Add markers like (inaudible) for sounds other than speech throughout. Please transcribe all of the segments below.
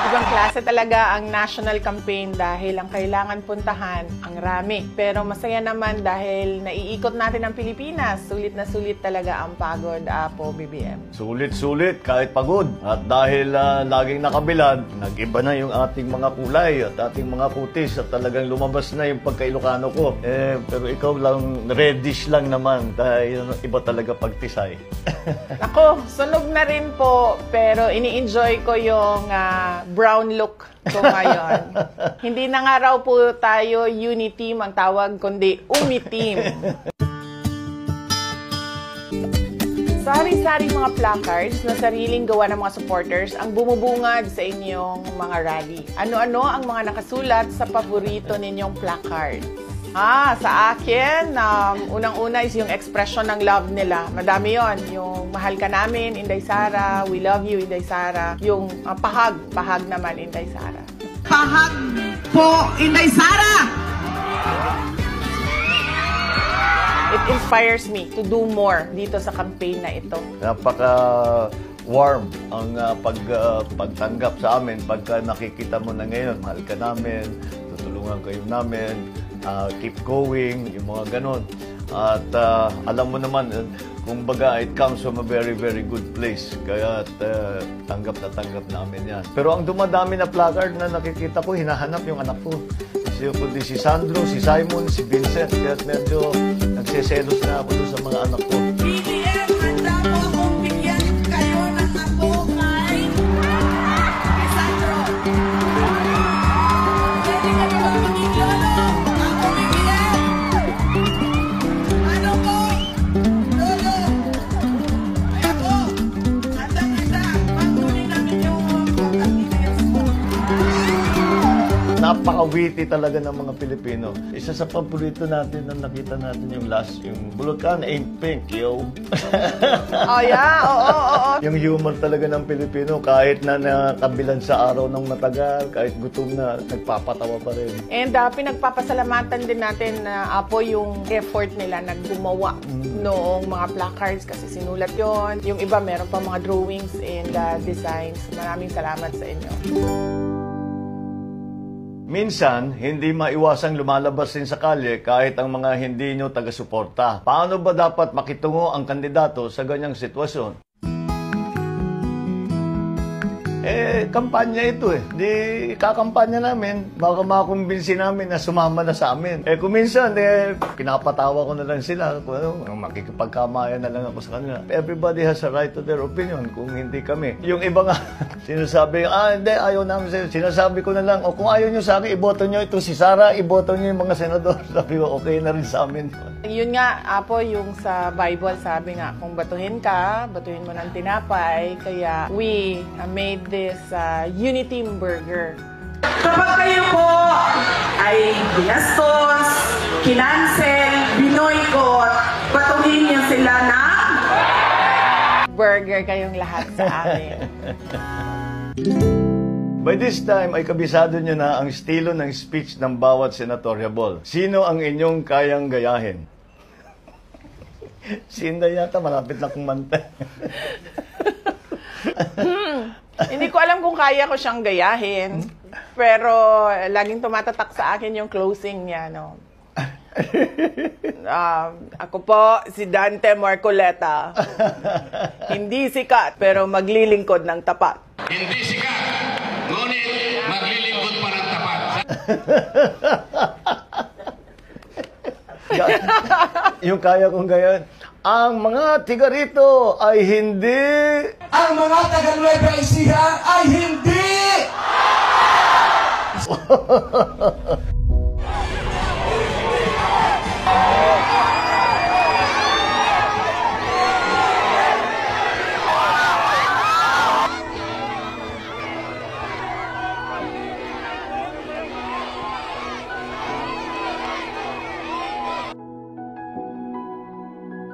Ibang klase talaga ang national campaign dahil ang kailangan puntahan ang rami. Pero masaya naman dahil naiikot natin ang Pilipinas. Sulit na sulit talaga ang pagod, Apo, BBM. Sulit-sulit kahit pagod. At dahil ah, laging nakabilad, nag-iba na yung ating mga kulay at ating mga kutis at talagang lumabas na yung pagkailokano ko. Eh, pero ikaw lang, reddish lang naman dahil iba talaga pagtisay. (laughs) Ako, sunog na rin po, pero ini-enjoy ko yung ah, brown look ko (laughs) ngayon. Hindi na nga raw po tayo uniteam ang tawag, kundi umiteam. Sari-sari mga placards na sariling gawa ng mga supporters ang bumubungad sa inyong mga rally. Ano-ano ang mga nakasulat sa paborito ninyong placard? Ah, sa akin, um, unang-una is yung expression ng love nila. Madami yon Yung mahal ka namin, Inday Sara. We love you, Inday Sara. Yung ah, pahag, pahag naman, Inday Sara. Pahag po, Inday Sara! It inspires me to do more dito sa campaign na ito. Napaka warm ang ah, pag, ah, pagtanggap sa amin pagka nakikita mo na ngayon, mahal ka namin, tutulungan kayo namin, ah, keep going, yung mga ganon. At ah, alam mo naman, eh, kung baga, it comes from a very, very good place. Kaya ah, tanggap na tanggap namin yan. Pero ang dumadami na placard na nakikita ko, hinahanap yung anak ko. Si, kundi si Sandro, si Simon, si Vincent. Kaya medyo nagseselos na ako sa mga anak ko. Napaka-witty talaga ng mga Pilipino. Isa sa paborito natin na nakita natin yung last, yung Bulacan ain't pink, yo. Oh yeah, oo, oo, oo. yung humor talaga ng Pilipino, kahit na nakabilan sa araw ng matagal, kahit gutom na, nagpapatawa pa rin. And uh, pinagpapasalamatan din natin na Apo yung effort nila na gumawa noong mga placards kasi sinulat yon. Yung iba meron pa mga drawings and uh, designs. Maraming salamat sa inyo. Minsan, hindi maiwasang lumalabas din sa kalye kahit ang mga hindi nyo taga-suporta. Paano ba dapat makitungo ang kandidato sa ganyang sitwasyon? Eh, kampanya ito eh. Di kakampanya namin, baka makumbinsi namin na sumama na sa amin. Eh, kung minsan, eh, pinapatawa ko na lang sila. Kung ano, makikipagkamayan na lang ako sa kanila. Everybody has a right to their opinion kung hindi kami. Yung iba nga, (laughs) sinasabi, ah, hindi, ayaw namin sa'yo. Sinasabi ko na lang, o kung ayaw nyo sa akin, iboto nyo ito si Sara, iboto nyo yung mga senador. (laughs) Sabi ko, okay na rin sa amin. Yun nga, Apo, yung sa Bible, sabi nga, kung batuhin ka, batuhin mo ng tinapay. Kaya we made this uh, Unity Burger. Kapag kayo po ay binastos, kinansel, binoykot, patuhin niyo sila ng Burger kayong lahat sa amin. (laughs) By this time ay kabisado nyo na ang estilo ng speech ng bawat senatoriable. Sino ang inyong kayang gayahin? (laughs) Sinda yata, malapit na kumanta. (laughs) Hindi ko alam kung kaya ko siyang gayahin. Pero laging tumatatak sa akin yung closing niya, no? Um, (laughs) ako po, si Dante Marcoleta. Hindi sikat, pero maglilingkod ng tapat. Hindi sikat, ngunit maglilingkod pa ng tapat. yung kaya kong gayahin. Ang mga tiga rito ay hindi... ang mga taga Nueva Ecija ay hindi (laughs)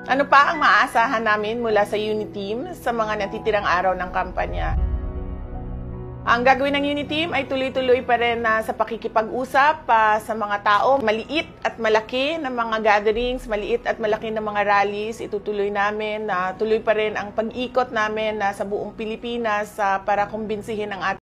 Ano pa ang maaasahan namin mula sa Uniteam sa mga natitirang araw ng kampanya? Ang gagawin ng Uniteam ay tuloy-tuloy pa rin na sa pakikipag-usap pa sa mga tao. Maliit at malaki na mga gatherings, maliit at malaki na mga rallies, itutuloy namin na tuloy pa rin ang pag-ikot namin na sa buong Pilipinas ah, para kumbinsihin ang ating